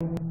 you